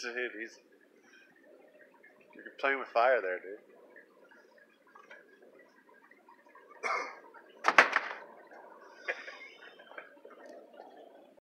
dude, he's you're playing with fire there, dude.